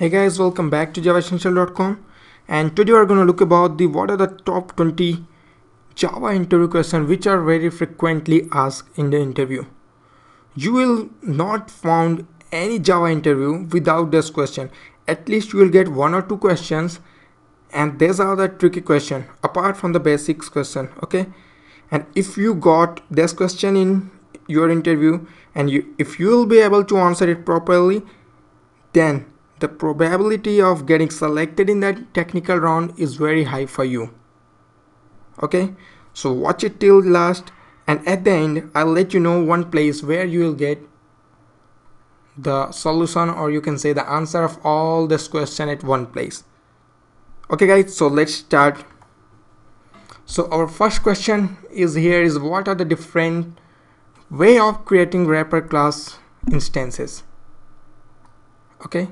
Hey guys, welcome back to javaessential.com and today we're going to look about the what are the top 20 Java interview questions which are very frequently asked in the interview. You will not found any Java interview without this question. At least you will get one or two questions and these are the tricky question apart from the basics question okay and if you got this question in your interview and you if you will be able to answer it properly then the probability of getting selected in that technical round is very high for you. Okay? So watch it till last and at the end I'll let you know one place where you will get the solution or you can say the answer of all this question at one place. Okay guys? So let's start. So our first question is here is what are the different way of creating wrapper class instances? Okay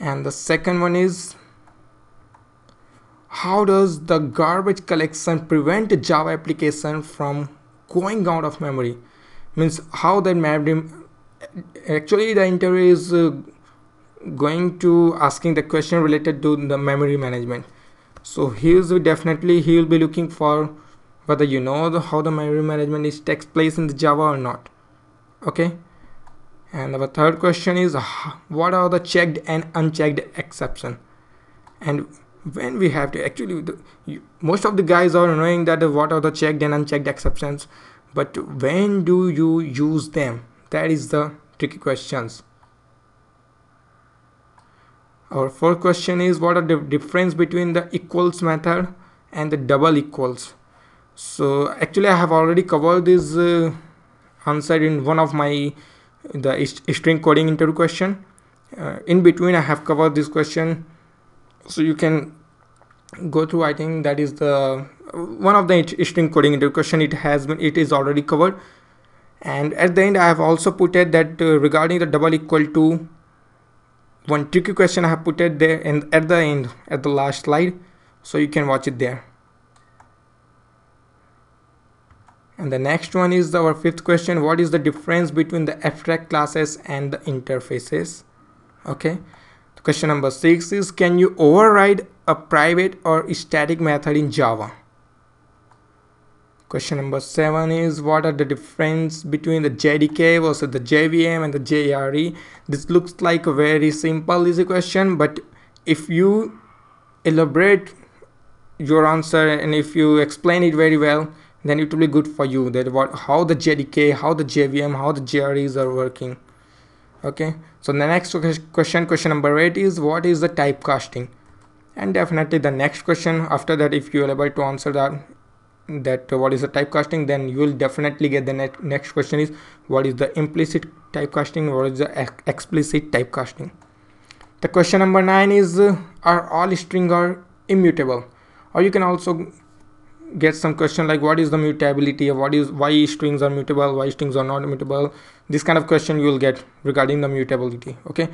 and the second one is how does the garbage collection prevent a java application from going out of memory? Means how that memory actually the interview is uh, going to asking the question related to the memory management. So he's definitely he will be looking for whether you know the, how the memory management is takes place in the java or not. Okay and our third question is what are the checked and unchecked exception? And when we have to actually the, you, most of the guys are knowing that what are the checked and unchecked exceptions but when do you use them? That is the tricky questions. Our fourth question is what are the difference between the equals method and the double equals? So actually i have already covered this uh, answer in one of my the string coding interview question. Uh, in between i have covered this question. So you can go through i think that is the one of the string coding interview question. It has been it is already covered. And at the end i have also put it that uh, regarding the double equal to one tricky question i have put it there and at the end at the last slide. So you can watch it there and the next one is our fifth question. What is the difference between the abstract classes and the interfaces? Okay. Question number six is can you override a private or static method in java? Question number seven is what are the difference between the jdk versus the jvm and the jre this looks like a very simple easy question but if you elaborate your answer and if you explain it very well then it will be good for you that what how the JDK how the JVM how the JREs are working. Okay? So the next question question number eight is what is the typecasting? And definitely the next question after that if you are able to answer that that what is the typecasting then you will definitely get the ne next question is what is the implicit typecasting what is the ex explicit typecasting? The question number nine is uh, are all string are immutable? Or you can also get some question like what is the mutability? Of what is why strings are mutable? Why strings are not mutable? This kind of question you will get regarding the mutability okay?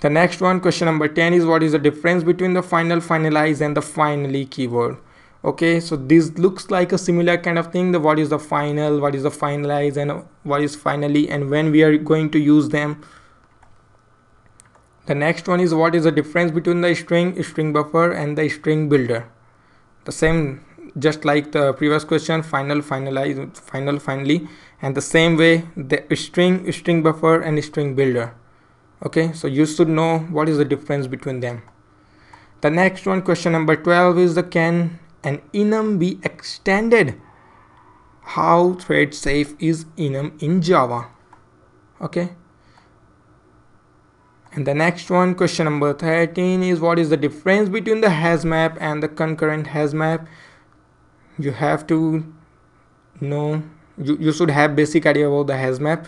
The next one question number 10 is what is the difference between the final finalize and the finally keyword? Okay so this looks like a similar kind of thing. The what is the final what is the finalize and what is finally and when we are going to use them. The next one is what is the difference between the string string buffer and the string builder? The same just like the previous question final finalize final finally and the same way the string string buffer and string builder. Okay so you should know what is the difference between them. The next one question number 12 is the can an enum be extended? How thread safe is enum in java? Okay. And the next one question number 13 is what is the difference between the hash map and the concurrent hash map you have to know you, you should have basic idea about the hash map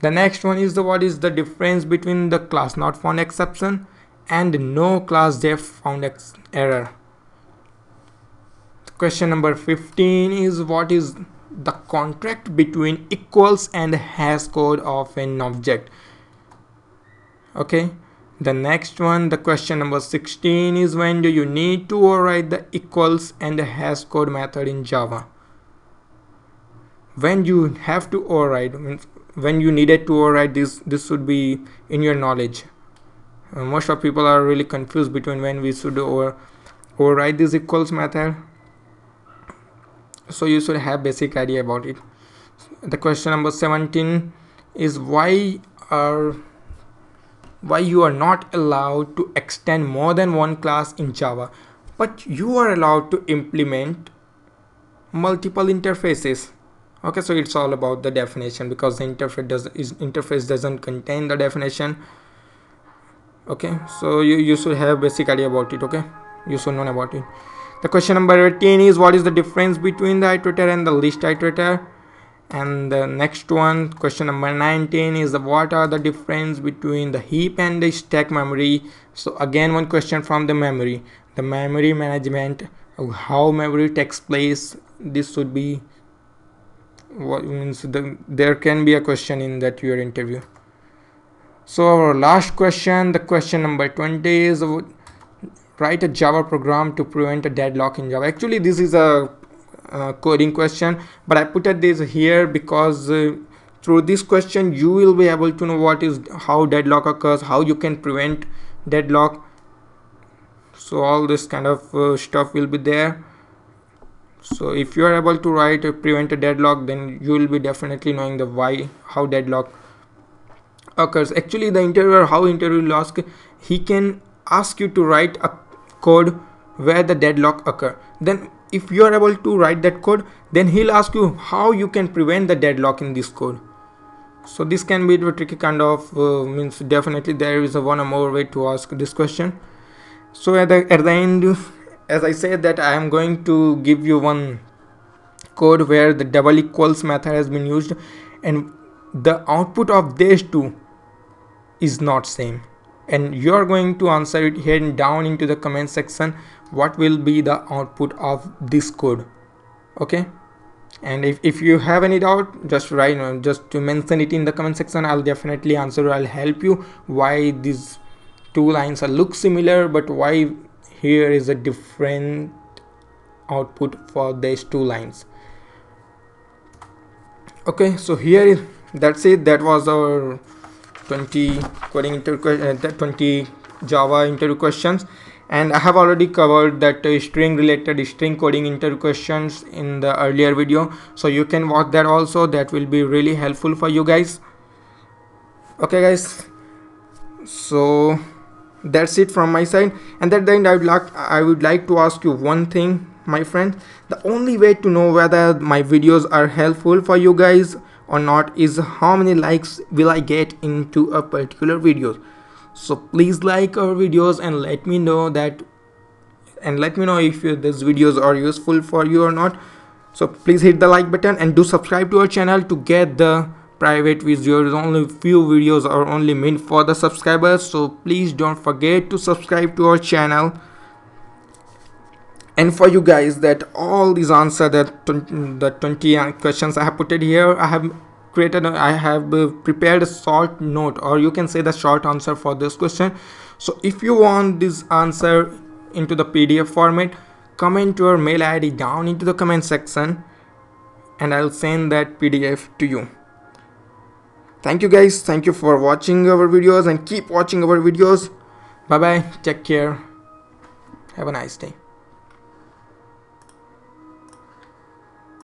the next one is the what is the difference between the class not found exception and no class def found error. Question number 15 is what is the contract between equals and hash code of an object? Okay the next one the question number 16 is when do you need to override the equals and the hash code method in java? When you have to override when you needed to override this this should be in your knowledge. Uh, most of people are really confused between when we should over override this equals method. So you should have basic idea about it. The question number 17 is why are why you are not allowed to extend more than one class in java but you are allowed to implement multiple interfaces. Okay so it's all about the definition because the interface does is interface doesn't contain the definition. Okay so you, you should have basic idea about it okay? You should know about it. The question number 18 is what is the difference between the iterator and the list iterator and the next one question number 19 is what are the difference between the heap and the stack memory? So again one question from the memory. The memory management how memory takes place this should be what means the, there can be a question in that your interview. So our last question the question number 20 is write a java program to prevent a deadlock in java. Actually this is a uh, coding question but i put this here because uh, through this question you will be able to know what is how deadlock occurs how you can prevent deadlock. So all this kind of uh, stuff will be there. So if you are able to write a prevent a deadlock then you will be definitely knowing the why how deadlock occurs. Actually the interviewer how interviewer will ask he can ask you to write a code where the deadlock occur. Then if you are able to write that code then he'll ask you how you can prevent the deadlock in this code. So this can be a tricky kind of uh, means definitely there is a one or more way to ask this question. So at the, at the end as I said that I am going to give you one code where the double equals method has been used and the output of these two is not same and you are going to answer it here down into the comment section what will be the output of this code okay? And if, if you have any doubt just write uh, just to mention it in the comment section i'll definitely answer i'll help you why these two lines are look similar but why here is a different output for these two lines. Okay so here is that's it that was our 20 coding interview uh, 20 java interview questions. And i have already covered that uh, string related string coding interview questions in the earlier video. So you can watch that also. That will be really helpful for you guys. Okay guys. So that's it from my side. And at the end i would like i would like to ask you one thing my friend. The only way to know whether my videos are helpful for you guys or not is how many likes will i get into a particular video. So please like our videos and let me know that and let me know if these videos are useful for you or not. So please hit the like button and do subscribe to our channel to get the private videos. Only few videos are only meant for the subscribers. So please don't forget to subscribe to our channel and for you guys that all these answer that the 20 questions i have put it here i have created i have uh, prepared a short note or you can say the short answer for this question. So if you want this answer into the pdf format comment your mail id down into the comment section and i'll send that pdf to you. Thank you guys. Thank you for watching our videos and keep watching our videos. Bye bye take care. Have a nice day